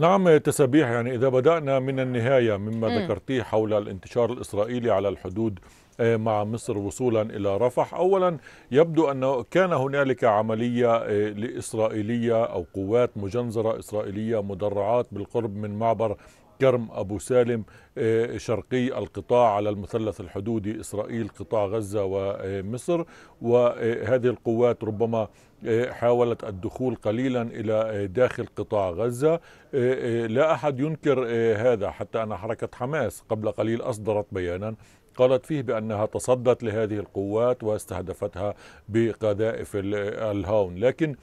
نعم تسابيح يعني إذا بدأنا من النهاية مما ذكرتيه حول الانتشار الإسرائيلي على الحدود مع مصر وصولا إلى رفح. أولا يبدو أنه كان هنالك عملية آه، لإسرائيلية أو قوات مجنزرة إسرائيلية مدرعات بالقرب من معبر كرم أبو سالم آه، شرقي القطاع على المثلث الحدودي إسرائيل قطاع غزة ومصر. وهذه القوات ربما آه، حاولت الدخول قليلا إلى آه، داخل قطاع غزة. لا أحد ينكر هذا. حتى أن حركة حماس قبل قليل أصدرت بيانا قالت فيه بأنها تصدت لهذه القوات واستهدفتها بقذائف الهاون. لكن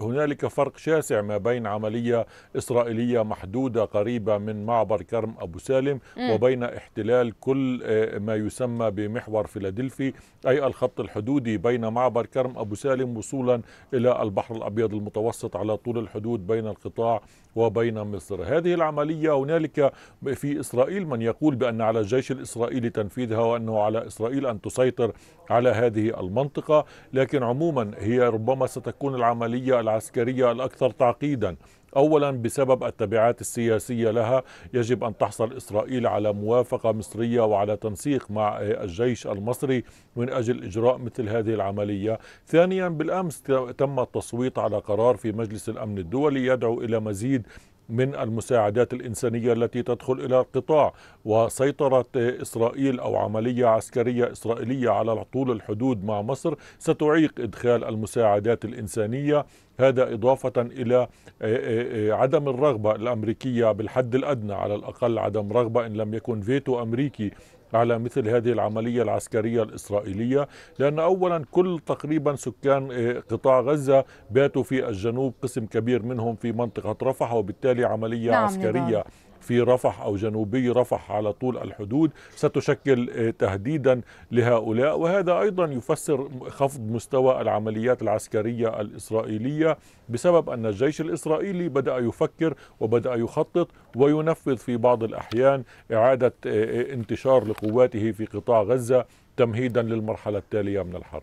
هنالك فرق شاسع ما بين عملية إسرائيلية محدودة قريبة من معبر كرم أبو سالم وبين احتلال كل آه، ما يسمى بمحور فيلادلفي أي الخط الحدودي بين معبر كرم أبو سالم وصولا إلى البحر الأبيض المتوسط على طول الحدود بين القطاع وبين مصر. هذه العملية هنالك في إسرائيل من يقول بأن على الجيش الإسرائيلي تنفيذها وأنه على إسرائيل أن تسيطر على هذه المنطقة لكن عموما هي ربما ستكون العملية العسكرية الأكثر تعقيدا. اولا بسبب التبعات السياسية لها يجب أن تحصل إسرائيل على موافقة مصرية وعلى تنسيق مع الجيش المصري من أجل إجراء مثل هذه العملية. ثانيا بالأمس تم التصويت على قرار في مجلس الأمن الدولي يدعو إلى مزيد من المساعدات الإنسانية التي تدخل إلى القطاع وسيطرة إسرائيل أو عملية عسكرية إسرائيلية على طول الحدود مع مصر ستعيق إدخال المساعدات الإنسانية هذا إضافة إلى آه، آه، آه، عدم الرغبة الأمريكية بالحد الأدنى على الأقل عدم رغبة إن لم يكن فيتو أمريكي على مثل هذه العملية العسكرية الإسرائيلية لأن أولا كل تقريبا سكان قطاع غزة باتوا في الجنوب قسم كبير منهم في منطقة رفح وبالتالي عملية نعم عسكرية نعم. في رفح أو جنوبي رفح على طول الحدود ستشكل آه، تهديدا لهؤلاء. وهذا أيضا يفسر خفض مستوى العمليات العسكرية الإسرائيلية بسبب أن الجيش الإسرائيلي بدأ يفكر وبدأ يخطط وينفذ في بعض الأحيان إعادة آه، آه، انتشار لقواته في قطاع غزة تمهيدا للمرحلة التالية من الحرب.